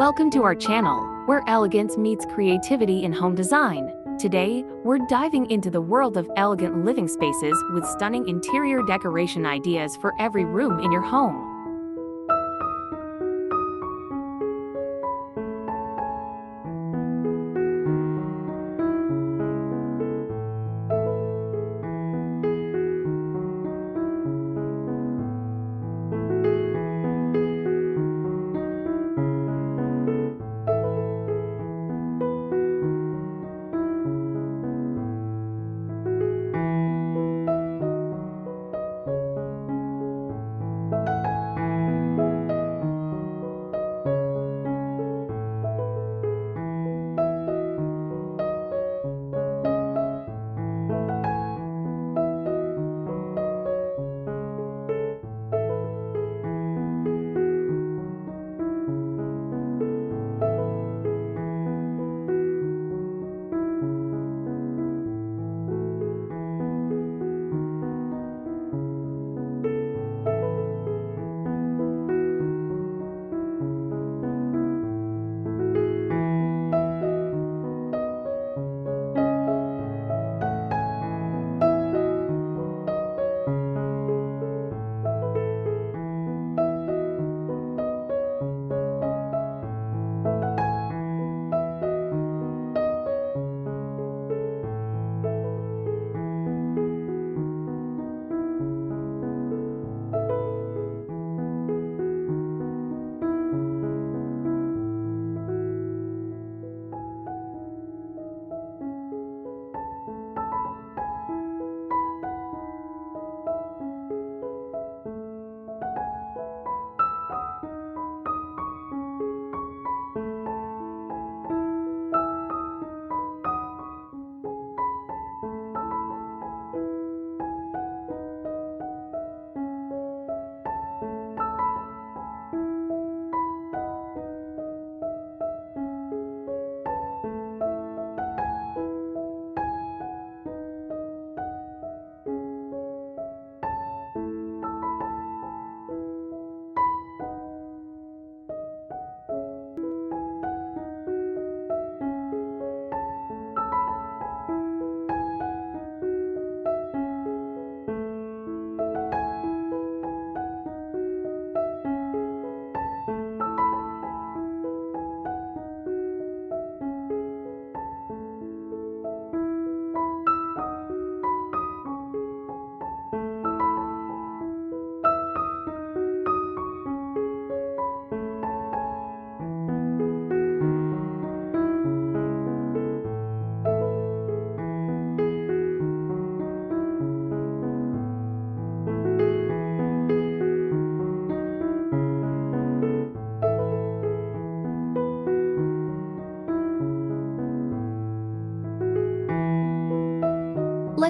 Welcome to our channel, where elegance meets creativity in home design. Today, we're diving into the world of elegant living spaces with stunning interior decoration ideas for every room in your home.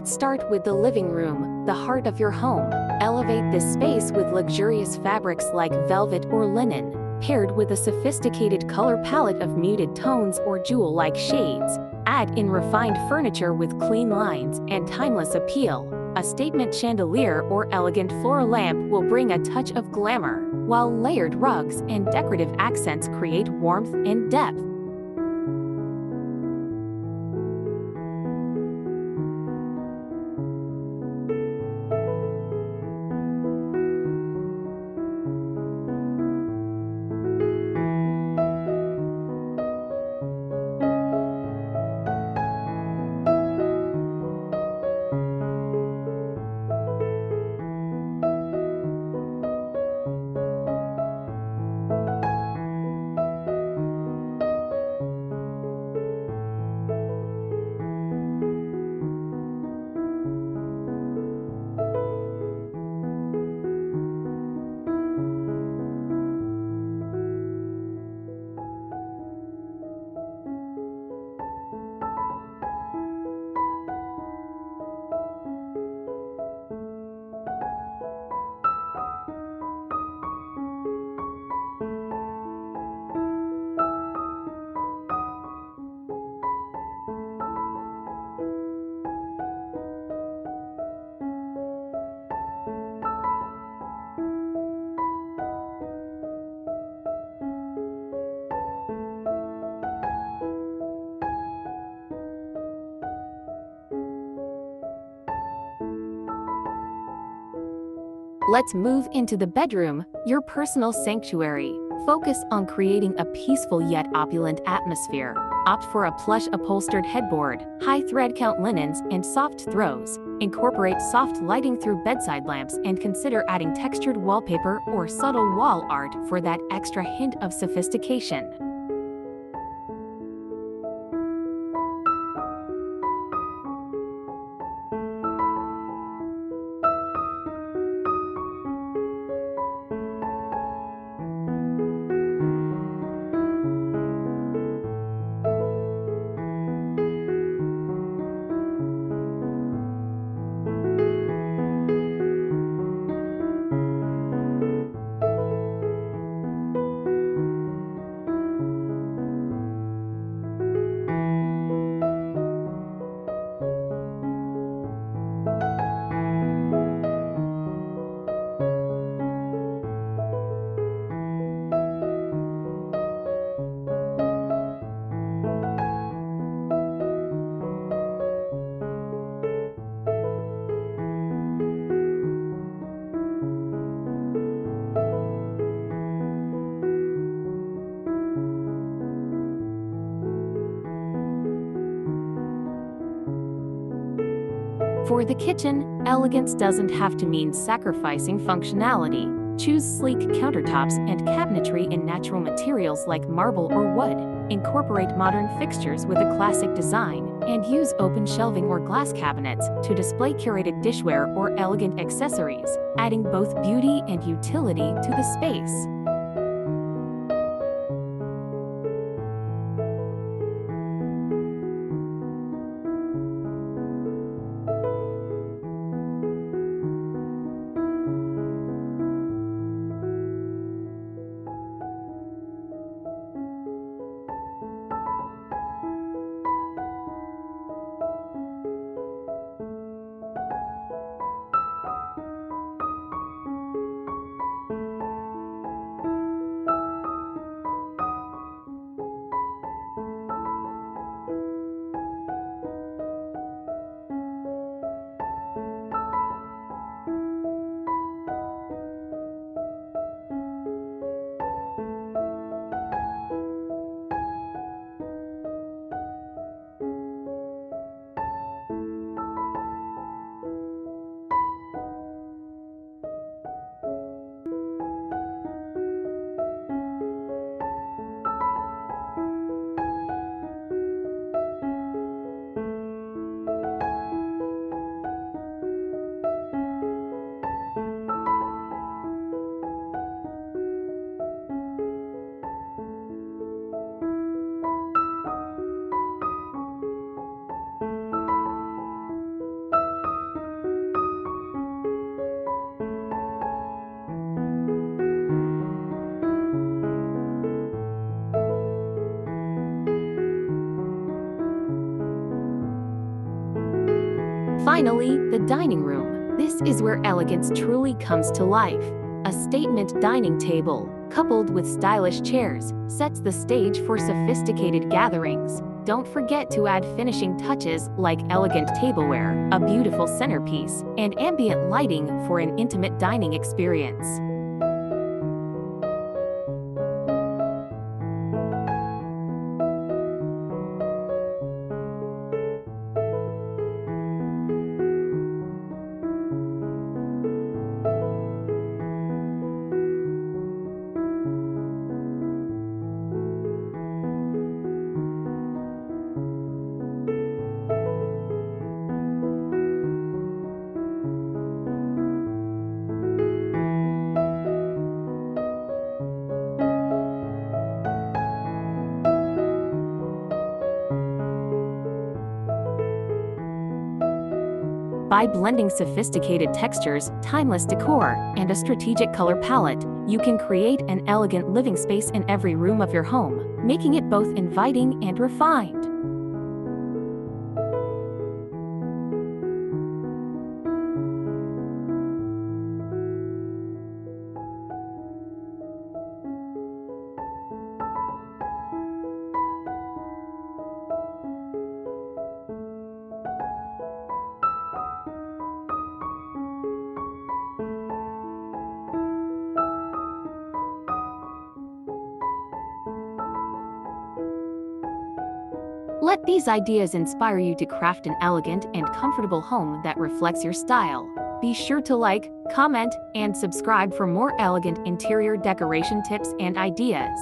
Let's start with the living room, the heart of your home. Elevate this space with luxurious fabrics like velvet or linen, paired with a sophisticated color palette of muted tones or jewel-like shades. Add in refined furniture with clean lines and timeless appeal. A statement chandelier or elegant floor lamp will bring a touch of glamour, while layered rugs and decorative accents create warmth and depth. Let's move into the bedroom, your personal sanctuary. Focus on creating a peaceful yet opulent atmosphere. Opt for a plush upholstered headboard, high thread count linens, and soft throws. Incorporate soft lighting through bedside lamps and consider adding textured wallpaper or subtle wall art for that extra hint of sophistication. For the kitchen, elegance doesn't have to mean sacrificing functionality. Choose sleek countertops and cabinetry in natural materials like marble or wood. Incorporate modern fixtures with a classic design, and use open shelving or glass cabinets to display curated dishware or elegant accessories, adding both beauty and utility to the space. Finally, the dining room. This is where elegance truly comes to life. A statement dining table, coupled with stylish chairs, sets the stage for sophisticated gatherings. Don't forget to add finishing touches like elegant tableware, a beautiful centerpiece, and ambient lighting for an intimate dining experience. By blending sophisticated textures, timeless decor, and a strategic color palette, you can create an elegant living space in every room of your home, making it both inviting and refined. These ideas inspire you to craft an elegant and comfortable home that reflects your style. Be sure to like, comment, and subscribe for more elegant interior decoration tips and ideas.